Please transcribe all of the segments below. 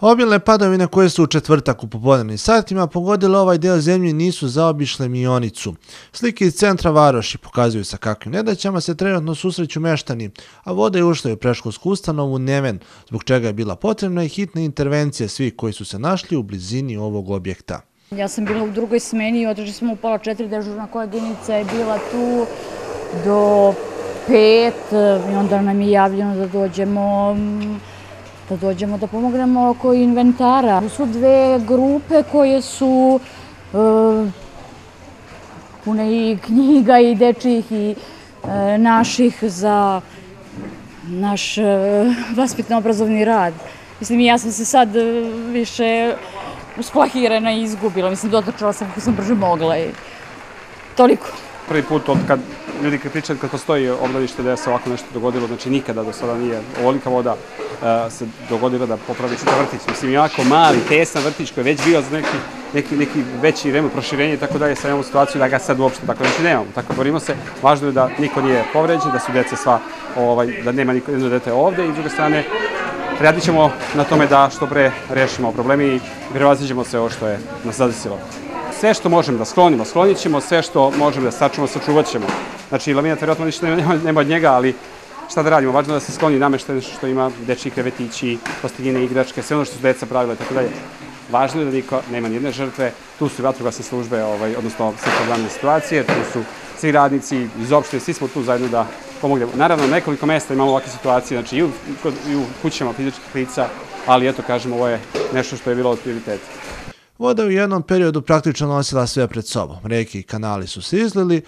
Obilne padovine koje su u četvrtak u popodnevnim satima pogodile ovaj deo zemlje nisu zaobišle Mionicu. Slike iz centra Varoši pokazuju sa kakvim nedaćama se trenutno susreću meštani, a voda je ušla u preškolsku ustanovu Neven, zbog čega je bila potrebna i hitna intervencija svih koji su se našli u blizini ovog objekta. Ja sam bila u drugoj smeni i određe smo u pola četiri dežurna koja jedinica je bila tu do pet e, i onda nam je javljeno da dođemo da dođemo da pomognemo oko inventara. Tu su dve grupe koje su e, pune i knjiga i dečih i e, naših za naš e, vaspitno-obrazovni rad. Mislim, ja sam se sad e, više usplahirana i izgubila. Mislim, dotrčala sam kako sam brže mogla i toliko. Prvi put od kad ljudi kad pričaju kad postoji obradište da je se ovako nešto dogodilo, znači nikada do sada nije ovolika voda uh, se dogodilo da popravi čitav vrtić. Mislim, jako mali, tesan vrtić koji je već bio za neki, neki, neki veći remo proširenje i tako dalje, sad imamo situaciju da ga sad uopšte tako znači nemamo. Tako borimo se, važno je da niko nije povređen, da su djece sva, ovaj, da nema niko jedno dete ovde i s druge strane radit ćemo na tome da što pre rešimo problemi i prevaziđemo sve ovo što je nas zadesilo sve što možemo da sklonimo, sklonit ćemo, sve što možemo da sačuvamo, sačuvat ćemo. Znači, laminat vjerojatno ništa nema, nema od njega, ali šta da radimo? Važno da se skloni nameštaj što ima dečji krevetići, posteljine, igračke, sve ono što su deca pravila i tako dalje. Važno je da niko nema nijedne žrtve. Tu su vatrogasne službe, ovaj, odnosno sve problemne situacije, tu su svi radnici iz opštine, svi smo tu zajedno da pomognemo. Naravno, nekoliko mesta imamo ovakve situacije, znači i u, i u kućama fizičkih lica, ali eto, kažemo, ovo je nešto što je bilo od prioriteta. Voda u jednom periodu praktično nosila sve pred sobom. Reke i kanali su se izlili,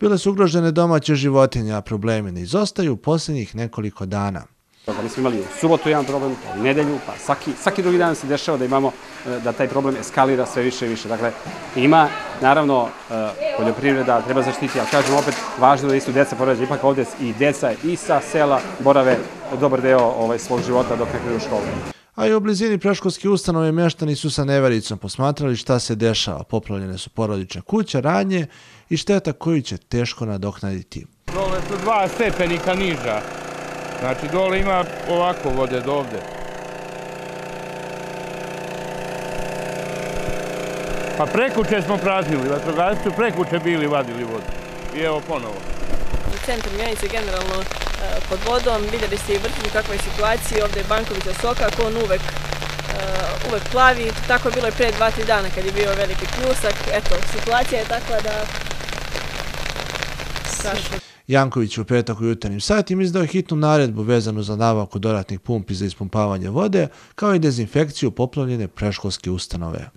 bile su ugrožene domaće životinje, a problemi ne izostaju u posljednjih nekoliko dana. Pa mi smo imali u subotu jedan problem, pa u nedelju, pa svaki, svaki drugi dan se dešava da imamo e, da taj problem eskalira sve više i više. Dakle, ima, naravno, e, poljoprivreda treba zaštiti, ali kažem opet, važno da isto deca porađa. Ipak ovdje i deca i sa sela borave dobar deo ovaj, svog života dok ne kriju u školu a i u blizini preškolske ustanove mještani su sa nevericom posmatrali šta se dešava. Poplavljene su porodične kuće, ranje i šteta koju će teško nadoknaditi. Dole su dva stepenika niža. Znači dole ima ovako vode do ovde. Pa prekuće smo praznili, vatrogasci su prekuće bili vadili vodu. I evo ponovo. U centru Mjenice generalno E, pod vodom. Vidjeli ste i vrtili kakva je situacija. Ovdje je Bankovića Sokak, on uvek, uh, uvek plavi. Tako je bilo i pre dva, tri dana kad je bio veliki pljusak. Eto, situacija je takva da... Strašno. Janković u petak u jutarnjim satima izdao hitnu naredbu vezanu za nabavku dodatnih pumpi za ispumpavanje vode, kao i dezinfekciju poplavljene preškolske ustanove.